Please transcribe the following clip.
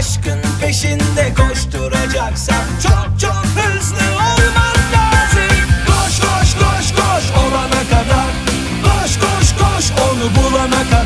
aşkın peşinde koşturacaksan Çok çok hızlı olman lazım. Koş koş koş koş olana kadar. Koş koş koş onu bulana kadar.